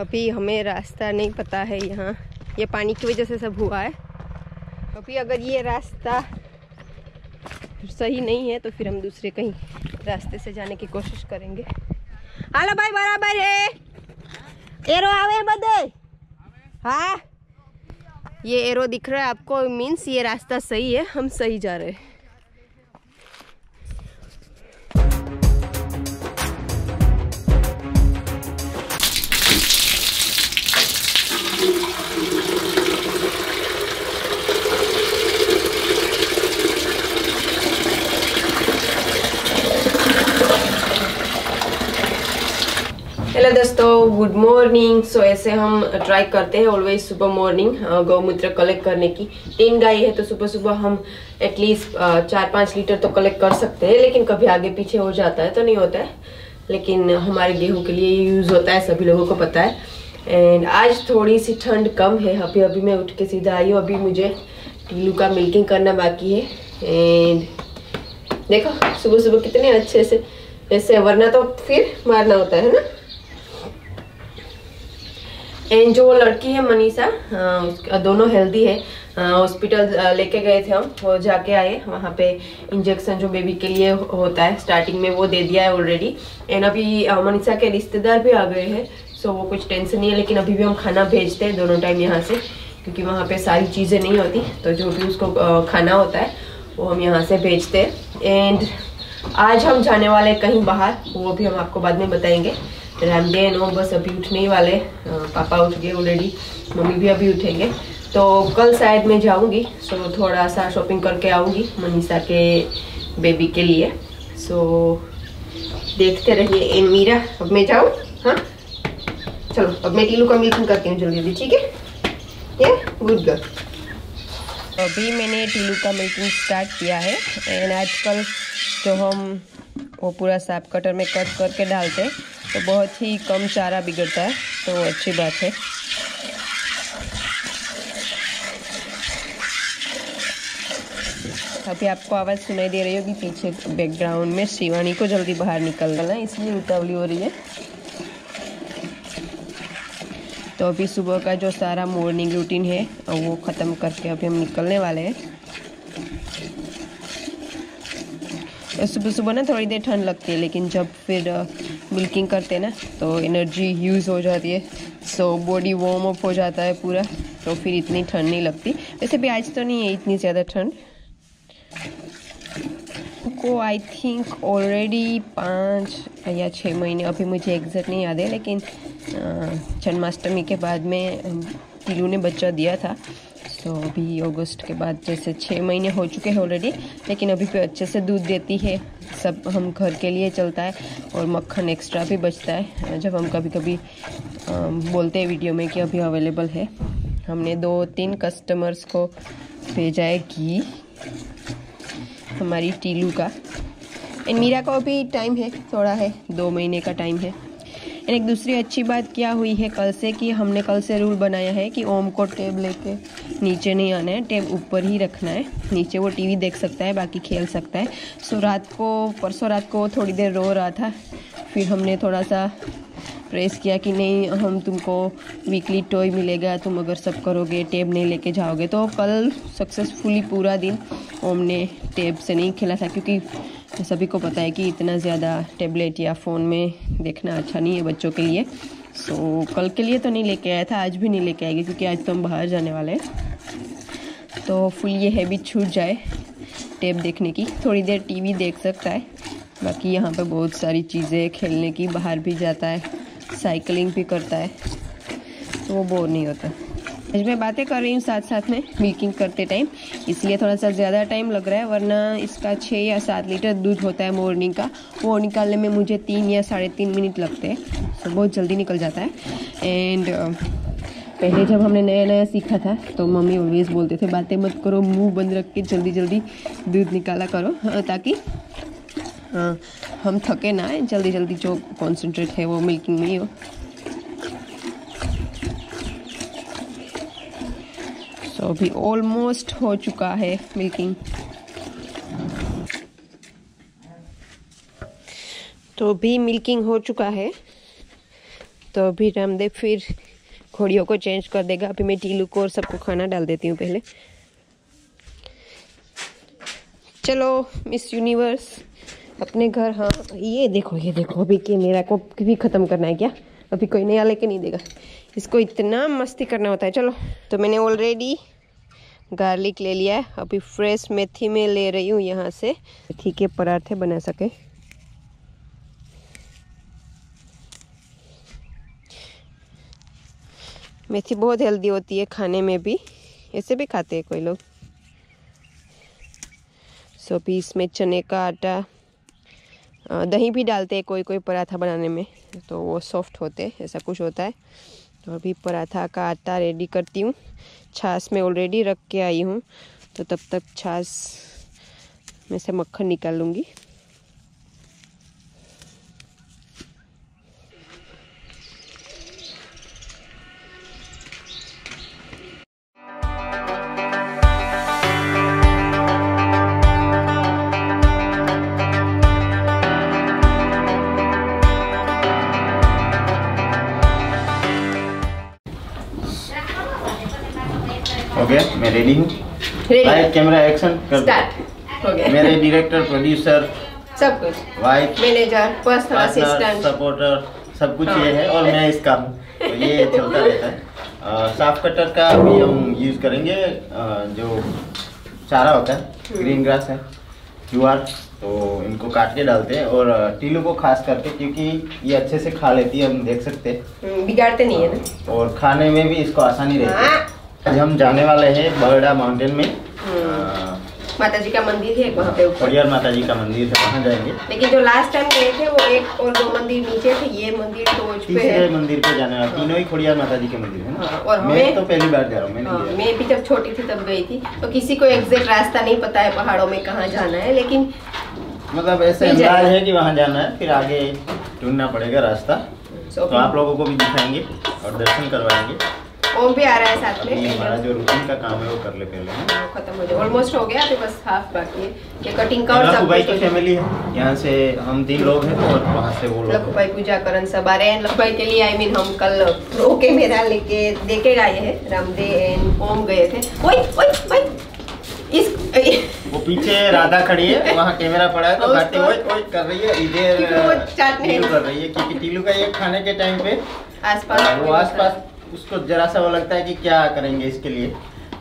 अभी हमें रास्ता नहीं पता है यहाँ। ये पानी की वजह से सब हुआ है। अभी अगर ये रास्ता सही नहीं है तो फिर हम दूसरे कहीं रास्ते से जाने की कोशिश करेंगे। हालो भाई, बराबर है। एरो आवे बदे। हाँ। ये एरो दिख रहा है आपको। मीन्स ये रास्ता सही है, हम सही जा रहे हैं। Good morning. सो, ऐसे हम ट्राई करते हैं ऑलवेज सुबह मॉर्निंग गौमूत्र कलेक्ट करने की। तीन गाय है तो सुबह सुबह हम एटलीस्ट चार पाँच लीटर तो कलेक्ट कर सकते हैं, लेकिन कभी आगे पीछे हो जाता है तो नहीं होता है। लेकिन हमारे गेहूँ के लिए यूज़ होता है, सभी लोगों को पता है। एंड आज थोड़ी सी ठंड कम है, अभी अभी मैं उठ के सीधा आई हूँ, अभी मुझे टीलू का मिल्किंग करना बाकी है। एंड देखो, सुबह सुबह कितने अच्छे से, ऐसे वरना तो फिर मारना होता है ना? एंड जो लड़की है मनीषा दोनों हेल्दी है। हॉस्पिटल लेके गए थे हम, वो जाके आए। वहाँ पे इंजेक्शन जो बेबी के लिए होता है स्टार्टिंग में वो दे दिया है ऑलरेडी एंड अभी मनीषा के रिश्तेदार भी आ गए हैं सो वो कुछ टेंशन नहीं है, लेकिन अभी भी हम खाना भेजते हैं दोनों टाइम यहाँ से, क्योंकि वहाँ पे सारी चीज़ें नहीं होती। तो जो भी उसको खाना होता है, वो हम यहाँ से भेजते हैं। एंड आज हम जाने वाले कहीं बाहर, वो भी हम आपको बाद में बताएँगे। रामडे नो, बस अभी उठने ही वाले पापा उठ गए ऑलरेडी मम्मी भी अभी उठेंगे। तो कल शायद मैं जाऊँगी सो थोड़ा सा शॉपिंग करके आऊँगी मनीषा के बेबी के लिए। सो देखते रहिए। एन मीरा, अब मैं जाऊँ? हाँ? चलो, अब मैं टीलू का मीटिंग करती हूँ जल्दी जल्दी ठीक है? ये गुड गर्ल अभी मैंने टीलू का मिल्किंग स्टार्ट किया है। एंड आजकल जो हम वो पूरा साफ़ कटर में कट करके डालते हैं तो बहुत ही कम चारा बिगड़ता है तो अच्छी बात है। अभी आपको आवाज़ सुनाई दे रही होगी, पीछे बैकग्राउंड में शिवानी को जल्दी बाहर निकलना है इसलिए उतावली हो रही है। तो अभी सुबह का जो सारा मॉर्निंग रूटीन है, वो ख़त्म करके अभी हम निकलने वाले हैं। तो सुबह सुबह ना थोड़ी देर ठंड लगती है, लेकिन जब फिर मिल्किंग करते हैं ना तो एनर्जी यूज़ हो जाती है सो बॉडी वार्म अप हो जाता है पूरा तो फिर इतनी ठंड नहीं लगती। वैसे भी आज तो नहीं है इतनी ज़्यादा ठंड। को आई थिंक ऑलरेडी पाँच या छः महीने, अभी मुझे एग्जैक्ट नहीं याद है, लेकिन जन्माष्टमी के बाद में टीलू ने बच्चा दिया था। तो अभी अगस्त के बाद जैसे छः महीने हो चुके हैं ऑलरेडी लेकिन अभी भी अच्छे से दूध देती है। सब हम घर के लिए चलता है और मक्खन एक्स्ट्रा भी बचता है। जब हम कभी कभी बोलते हैं वीडियो में कि अभी अवेलेबल है। हमने दो तीन कस्टमर्स को भेजा है घी, हमारी टीलू का। एंड मीरा को अभी टाइम है, थोड़ा है, दो महीने का टाइम है। एंड एक दूसरी अच्छी बात क्या हुई है कल से कि हमने कल से रूल बनाया है कि ओम को टेब लेके नीचे नहीं आना है, टेब ऊपर ही रखना है। नीचे वो टीवी देख सकता है, बाकी खेल सकता है। सो रात को, परसों रात को थोड़ी देर रो रहा था। फिर हमने थोड़ा सा प्रेस किया कि नहीं, हम तुमको वीकली टॉय मिलेगा, तुम अगर सब करोगे, टेब नहीं लेके जाओगे। तो कल सक्सेसफुली पूरा दिन ओम ने टेब से नहीं खेला था, क्योंकि सभी को पता है कि इतना ज़्यादा टेबलेट या फ़ोन में देखना अच्छा नहीं है बच्चों के लिए। सो so, कल के लिए तो नहीं लेके आया था आज भी नहीं लेके आएगी क्योंकि आज तो हम बाहर जाने वाले हैं। तो फुल ये हैबिट छूट जाए टेप देखने की। थोड़ी देर टीवी देख सकता है। बाकी यहाँ पे बहुत सारी चीज़ें खेलने की बाहर भी जाता है साइकिलिंग भी करता है। तो वो बोर नहीं होता। मैं बातें कर रही हूँ साथ साथ में मिल्किंग करते टाइम इसलिए थोड़ा सा ज़्यादा टाइम लग रहा है, वरना इसका छः या सात लीटर दूध होता है मॉर्निंग का। वो निकालने में मुझे तीन या साढ़े तीन मिनट लगते हैं। तो बहुत जल्दी निकल जाता है। एंड पहले जब हमने नया नया सीखा था तो मम्मी ऑलवेज बोलते थे, बातें मत करो, मुँह बंद रख के जल्दी जल्दी दूध निकाला करो ताकि हम थके ना जल्दी जल्दी जो कॉन्सेंट्रेट है वो मिल्किंग में ही हो। सो so, अभी ऑलमोस्ट हो चुका है मिल्किंग तो भी मिल्किंग हो चुका है। तो अभी रामदेव फिर घोड़ियों को चेंज कर देगा। अभी मैं टीलू को और सबको खाना डाल देती हूँ पहले। चलो मिस यूनिवर्स अपने घर हाँ ये देखो ये देखो अभी कि मेरा को भी ख़त्म करना है क्या? अभी कोई नया लेके नहीं देगा। इसको इतना मस्ती करना होता है, चलो। तो मैंने ऑलरेडी गार्लिक ले लिया है। अभी फ्रेश मेथी में ले रही हूँ यहाँ से। मेथी के पराठे बना सके। मेथी बहुत हेल्दी होती है खाने में भी। ऐसे भी खाते हैं कोई लोग। सो भी इसमें चने का आटा दही भी डालते हैं कोई कोई पराठा बनाने में। तो वो सॉफ्ट होते ऐसा कुछ होता है। तो अभी पराठा का आटा रेडी करती हूँ। छाछ में ऑलरेडी रख के आई हूँ। तो तब तक छाछ में से मक्खन निकाल लूँगी। कैमरा एक्शन कर स्टार्ट हो गया मेरे डायरेक्टर प्रोड्यूसर सब कुछ। Wife manager personal assistant supporter सब कुछ हाँ। ये है और मैं इसका हूँ। तो ये चलता रहता है। साफ़ कटर का भी हम यूज़ करेंगे। जो चारा होता है हम्म। ग्रीन ग्रास है जुआर तो इनको काट के डालते हैं और टीलू को खास करके क्योंकि ये अच्छे से खा लेती है हम देख सकते हैं। हम्म, बिगाड़ते नहीं है ना? और खाने में भी इसको आसानी रहती है। हाँ। आज हम जाने वाले हैं बर्डा माउंटेन में। हम्म। माता जी का मंदिर है वहाँ पे ऊपर। माता जी का मंदिर है वहाँ जाएँगे। लेकिन जो लास्ट टाइम गए थे वो एक और दो मंदिर नीचे थे ये मंदिर टोच पे है। मंदिर पे जाने वाला तीनों ही खोड़ियार माता जी के मंदिर है हाँ, ना और मैं तो पहली बार जा रहा हूँ हाँ, मैं भी जब छोटी थी तब गई थी तो किसी को एग्जैक्ट रास्ता नहीं पता है पहाड़ों में कहाँ जाना है लेकिन मतलब ऐसे अंदाज है कि वहाँ जाना है फिर आगे ढूंढना पड़ेगा रास्ता। तो आप लोगों को भी दिखाएँगे और दर्शन करवाएँगे। ओम भी आ रहा है साथ में। हमारा जो रूटीन का काम है वो कर ले पहले हाँ, खत्म हो जाए। ऑलमोस्ट हो गया अभी बस हाफ़ बाकी है। ये कटिंग का और सब भाई की फैमिली है। यहाँ से हम तीन लोग हैं और वहाँ से वो लोग। लखुभाई पूजा करन सब आ रहे हैं। लखुभाई के लिए आई मीन हम कल प्रो के मेरा लेके देखे गए हैं। रामदे एंड ओम गए थे। ओए ओए ओए! इस वो पीछे राधा खड़ी है वहाँ कैमरा पड़ा है तो भारती ओए ओए कर रही है इधर वो कर रही है क्योंकि टीलू का ये खाने के टाइम पे आसपास वो आसपास उसको जरा सा वो लगता है कि क्या करेंगे इसके लिए।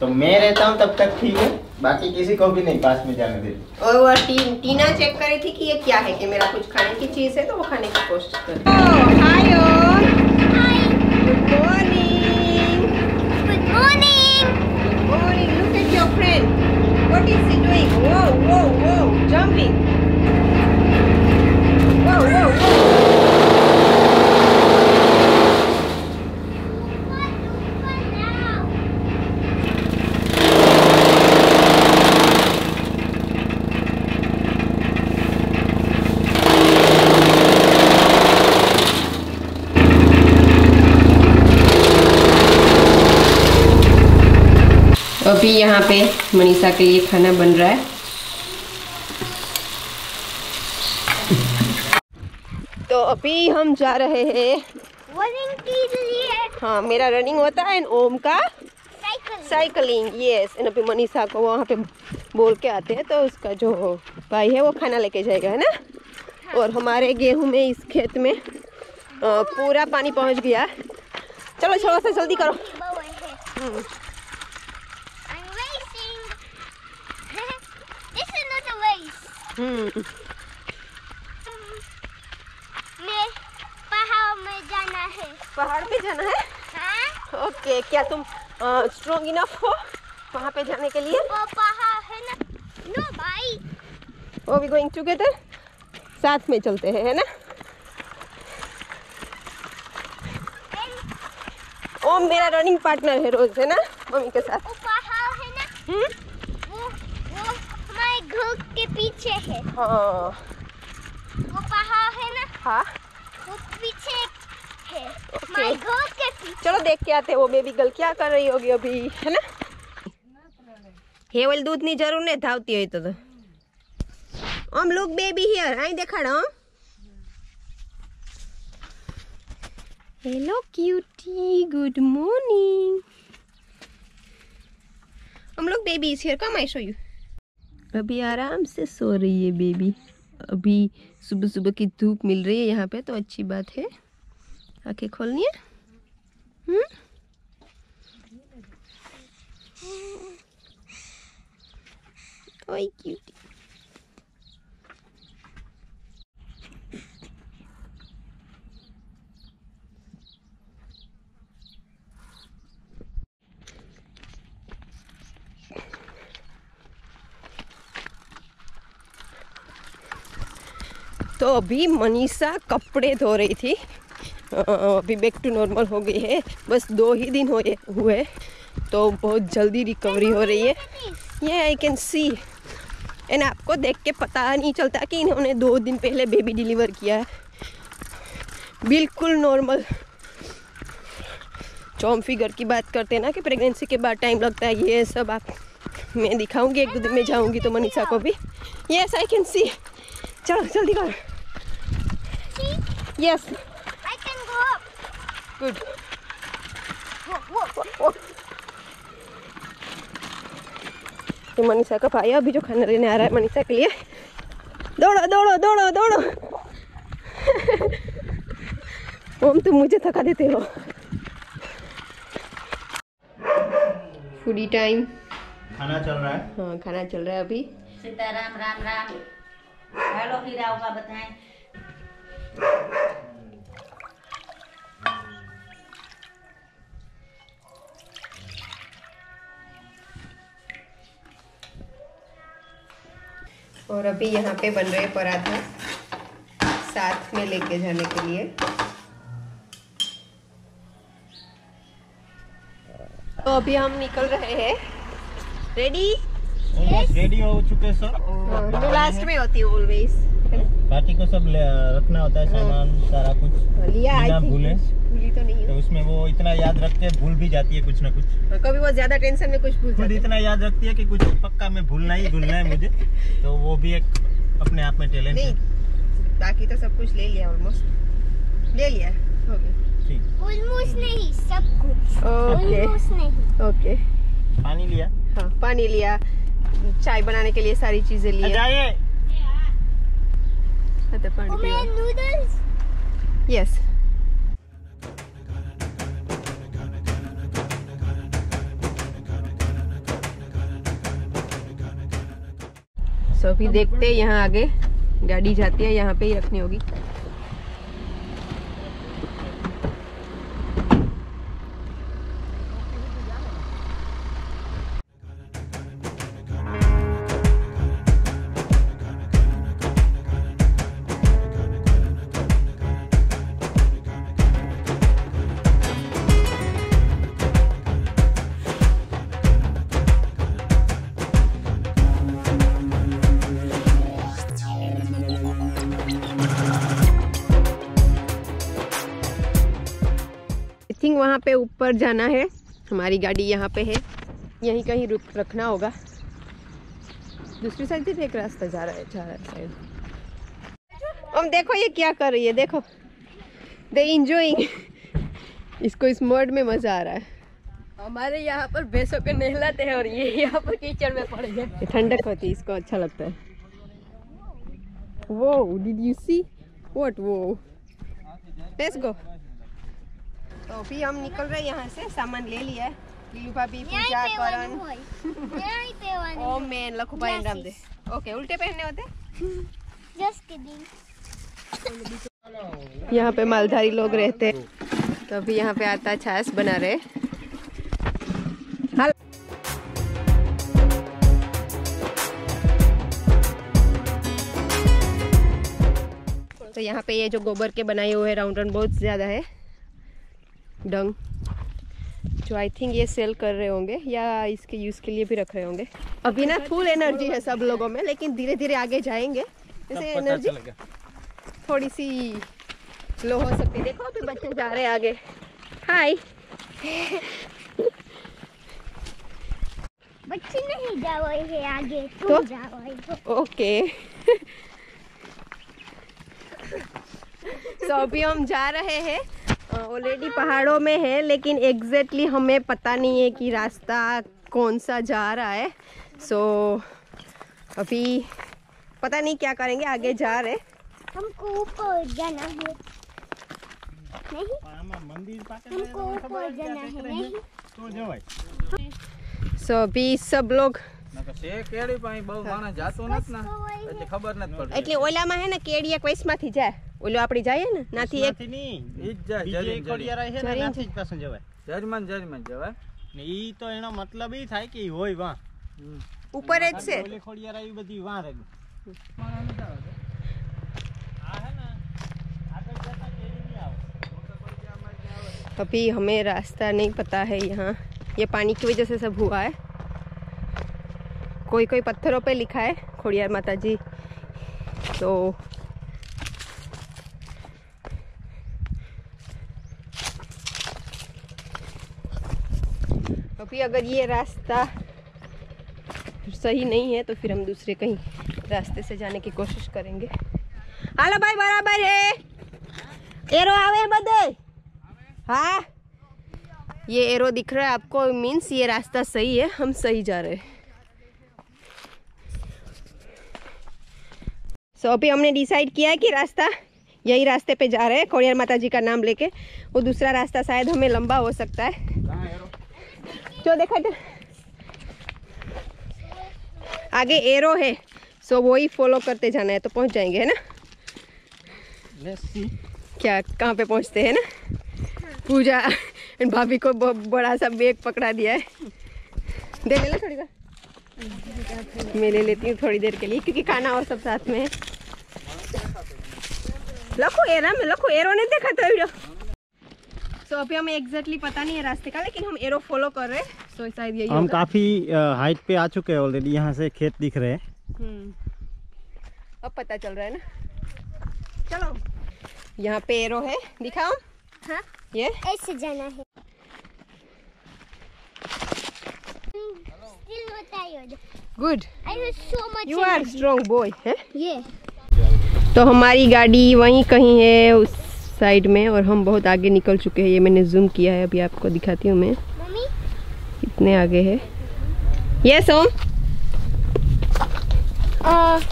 तो मैं रहता हूँ तब तक ठीक है बाकी किसी को भी नहीं पास में जाने दे। और वो टी, टीना चेक कर रही थी कि ये क्या है कि मेरा कुछ खाने की चीज़ है तो वो खाने की कोशिश कर hi good morning Good morning. Good morning look at your friend what is he doing वो वो वो जंपिंग वो वो वो अभी यहाँ पे मनीषा के लिए खाना बन रहा है। तो अभी हम जा रहे हैं। Running के लिए। हाँ मेरा रनिंग होता है ओम का साइकिलिंग यस एंड अभी मनीषा को वहाँ पे बोल के आते हैं तो उसका जो भाई है वो खाना लेके जाएगा है ना? और हमारे गेहूँ में इस खेत में पूरा पानी पहुँच गया। चलो थोड़ा सा जल्दी करो। पहाड़ में जाना है पहाड़ पे जाना है? हाँ ओके क्या तुम स्ट्रॉन्ग इनफ हो वहाँ पे जाने के लिए? वो पहाड़ है ना नो भाई वो भी गोइंग टुगेदर साथ में चलते हैं है ना? ओम मेरा रनिंग पार्टनर है रोज है ना? मम्मी के साथ। वो पहाड़ है ना? हम्म? घर के पीछे है हाँ वो पहाड़ है ना हाँ वो पीछे है ओके। हमारे घर के पीछे चलो देख के आते हैं वो बेबी गर्ल क्या कर रही होगी अभी है ना हेवल दूध ની જરૂર ને ધાવતી હોય તો ઓમ લુક બેબી હિયર અહીં દેખાડો हेलो क्यूटी गुड मॉर्निंग हम लोग baby is here come I show you अभी आराम से सो रही है बेबी अभी सुबह सुबह की धूप मिल रही है यहाँ पे तो अच्छी बात है। आँखें खोलनी है? हुँ? ओए क्यूटी तो अभी मनीषा कपड़े धो रही थी। अभी बैक टू नॉर्मल हो गई है। बस दो ही दिन हुए हुए तो बहुत जल्दी रिकवरी हो रही है। ये आई कैन सी एंड आपको देख के पता नहीं चलता कि इन्होंने दो दिन पहले बेबी डिलीवर किया है। बिल्कुल नॉर्मल चौम फिगर की बात करते हैं ना कि प्रेगनेंसी के बाद टाइम लगता है, ये सब आप मैं दिखाऊँगी, एक दो दिन में जाऊँगी तो मनीषा को भी। यस आई कैन सी चलो जल्दी करो yes I can go up. Good तो मनीषा का भाई अभी जो खाना लेने आ रहा है मनीषा के लिए दौड़ो दौड़ो दौड़ो दौड़ो ओम तुम मुझे थका देते हो फूडी टाइम खाना चल रहा है हाँ खाना चल रहा है अभी सीताराम राम राम हेलो हीरा होगा बताएँ और अभी यहाँ पे बन रहे पराठा साथ में लेके जाने के लिए। तो अभी हम निकल रहे हैं। रेडी रेडी हो चुके सर मैं लास्ट में होती हूँ ऑलवेज पार्टी को सब रखना होता है सामान सारा कुछ। लिया बिना भूले। भूली तो नहीं तो उसमें वो इतना याद रखते हैं भूल भी जाती है कुछ ना कुछ। कभी वो ज़्यादा टेंशन में कुछ भूल खुद इतना याद रखती है कि कुछ पक्का में भूलना ही भूलना है मुझे। तो वो भी एक अपने आप में टैलेंट नहीं है। बाकी तो सब कुछ ले लिया ऑलमोस्ट ले लिया ओके ठीक। Almost नहीं सब कुछ। ओके ओके पानी लिया? हाँ पानी लिया। चाय बनाने के लिए सारी चीज़ें noodles? यस सो अभी देखते हैं यहाँ आगे। गाड़ी जाती है यहाँ पे ही रखनी होगी। थिंक वहाँ पे ऊपर जाना है। हमारी गाड़ी यहाँ पे है। यहीं कहीं रुक रखना होगा। दूसरी साइड से भी एक रास्ता जा रहा है जा रहा है साइड। हम देखो ये क्या कर रही है देखो। दे इंजॉइंग इसको इस मोड में मज़ा आ रहा है। हमारे यहाँ पर भैंसों को नहलाते हैं और ये यहाँ पर कीचड़ में पड़ ये ठंडक होती है इसको अच्छा लगता है। वो डिड यू सी व्हाट वो लेट्स गो तो अभी हम निकल रहे हैं यहाँ से सामान ले लिया है। लीलू भाभी पे वन ओम मैन लखू भाई राम दे। ओके उल्टे पहनने होते? जस्ट किडिंग यहाँ पे मालधारी लोग रहते तो अभी यहाँ पे आता छाछ बना रहे हाल तो यहाँ पे ये जो गोबर के बनाए हुए राउंड राउंड बहुत ज़्यादा है। डंग जो आई थिंक ये सेल कर रहे होंगे या इसके यूज़ के लिए भी रख रहे होंगे। अभी ना फुल एनर्जी है सब लोगों में लेकिन धीरे धीरे आगे जाएँगे। जैसे एनर्जी थोड़ी सी लो हो सकती है। देखो अभी बच्चे जा रहे हैं आगे। हाय बच्चे नहीं जा रहे हैं आगे तो? तुम जा रहे हो ओके तो अभी हम जा रहे हैं ऑलरेडी पहाड़ों में है लेकिन एग्जैक्टली हमें पता नहीं है कि रास्ता कौन सा जा रहा है। सो so, अभी पता नहीं क्या करेंगे आगे जा रहे हमको ऊपर जाना है। नहीं हमको ऊपर जाना है। नहीं। सो अभी सब लोग છે કેળી પાણી બહુ માણસ જાતો નથી ને એટલે ખબર નથી પડતી એટલે ઓલામાં હે ને કેડી એક વૈસમાંથી જાય ઓલો આપણી જાય ને નાથી એક ઈ જ જાય જરીન જરીન. જરીમાન જરીમાન જવાય ને ઈ તો એનો મતલબ ઈ થાય કે ઈ હોય વાં ઉપર જ છે ઓલી ખોડિયાર આવી બધી વાં રહી अभी हमें रास्ता नहीं पता है यहाँ ये पानी की वजह से सब हुआ है कोई कोई पत्थरों पे लिखा है खोड़ियार माता जी तो अभी अगर ये रास्ता सही नहीं है तो फिर हम दूसरे कहीं रास्ते से जाने की कोशिश करेंगे। हालो भाई, बराबर है। एरो आवे बदे। हाँ। ये एरो दिख रहा है आपको मीन्स ये रास्ता सही है, हम सही जा रहे हैं। सो so, अभी हमने डिसाइड किया है कि रास्ता यही रास्ते पे जा रहे हैं खोड़ियार माता जी का नाम लेके। वो दूसरा रास्ता शायद हमें लंबा हो सकता है। जो देखा था आगे एरो है। सो वो ही फॉलो करते जाना है तो पहुँच जाएँगे है ना? क्या कहाँ पे पहुँचते हैं ना? पूजा भाभी को बड़ा सा बैग पकड़ा दिया है। दे ले थोड़ी बार मैं ले लेती हूँ थोड़ी देर के लिए क्योंकि खाना और सब साथ में है। लखो एरा में लखो एरो ने देखा था वीडियो। सो so, अभी हमें एग्जैक्टली पता नहीं है रास्ते का लेकिन हम एरो फॉलो कर रहे हैं। सो शायद यही हम काफ़ी हाइट पे आ चुके हैं ऑलरेडी यहाँ से खेत दिख रहे हैं। हम्म। अब पता चल रहा है ना। चलो। यहाँ पे एरो है दिखाओ। हाँ। ये। ऐसे जाना है। Still not tired. Good I have so much you are energy. Strong boy है Yeah. तो हमारी गाड़ी वहीं कहीं है उस साइड में और हम बहुत आगे निकल चुके हैं ये मैंने जूम किया है अभी आपको दिखाती हूँ मैं कितने आगे है यस ओम uh,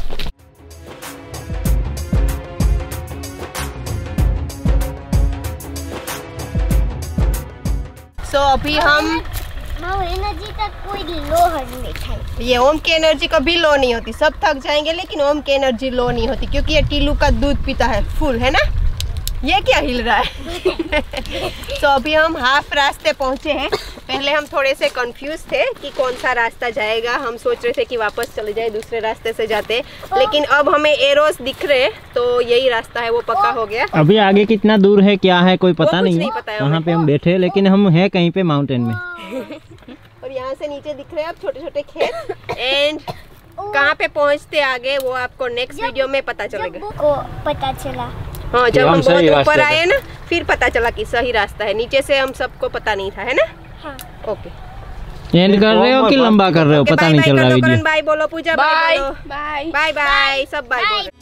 सो अभी हम एनर्जी का कोई लोहर नहीं था ये ओम की एनर्जी कभी लो नहीं होती। सब थक जाएँगे लेकिन ओम की एनर्जी लो नहीं होती क्योंकि ये टीलू का दूध पीता है। फुल है ना? ये क्या हिल रहा है? तो अभी हम हाफ़ रास्ते पहुँचे हैं। पहले हम थोड़े से कंफ्यूज थे कि कौन सा रास्ता जाएगा। हम सोच रहे थे कि वापस चले जाए दूसरे रास्ते से जाते लेकिन अब हमें एरोस दिख रहे हैं तो यही रास्ता है वो पक्का हो गया। अभी आगे कितना दूर है क्या है कोई पता नहीं। नहीं पता है वहाँ पे हम बैठे लेकिन हम है कहीं पे माउंटेन में। यहाँ से नीचे दिख रहे हैं अब छोटे छोटे खेत एंड कहाँ पे पहुँचते आगे वो आपको नेक्स्ट वीडियो में पता चलेगा। को पता चला। हाँ जब हम बहुत ऊपर आए ना फिर पता चला कि सही रास्ता है। नीचे से हम सबको पता नहीं था है ना? हाँ। ओके एंड कर रहे हो कि लंबा कर रहे हो? पता नहीं चल रहा वीडियो बाय बोलो पूजा बाय बाय बोलो। बाय बाय बाय सब बाय बोलो।